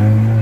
Mm-hmm.